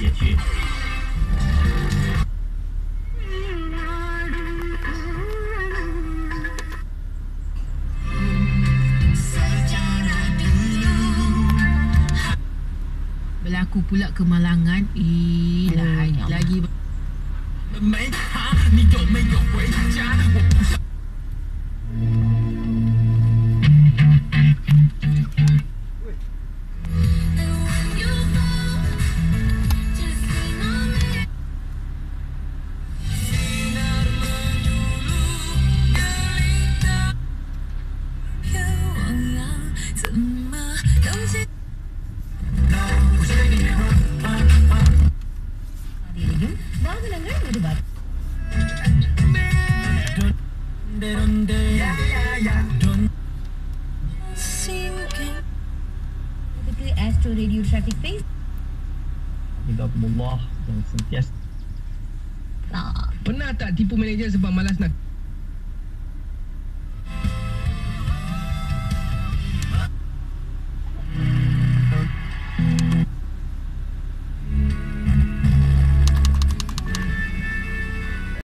解决。 Berlaku pula kemalangan. Eh, lah, lagi 没他，你有没有回家？我 வாகனங்கள் விடுவார் இதுக்கு astro radio traffic base Alhamdulillah yang sentiasa Pernah tak tipu manager sebab malas nak